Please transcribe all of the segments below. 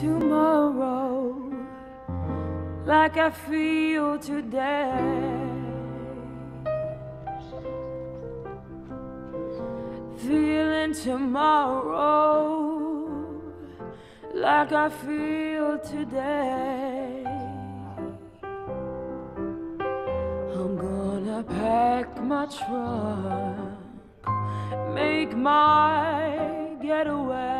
Tomorrow like I feel today. Feeling tomorrow like I feel today. I'm gonna pack my trunk, make my getaway.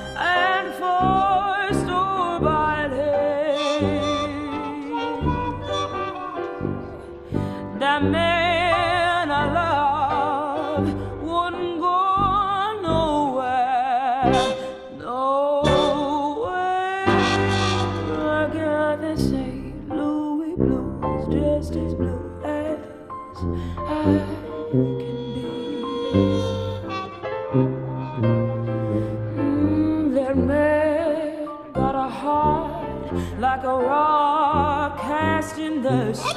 That man I love wouldn't go nowhere, nowhere. I got the St. Louis blues, just as blue as I can be. Mm, that man got a heart like a rock cast in the sea.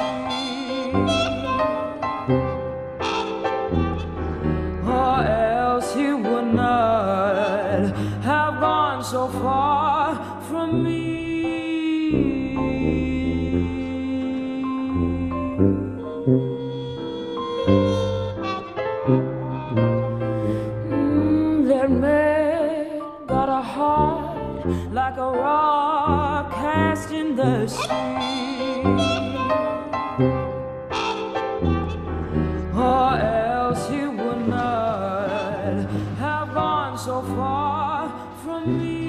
Or else he would not have gone so far from me. Mm, that man got a heart like a rock cast in the sea. Or else you would not have gone so far from me.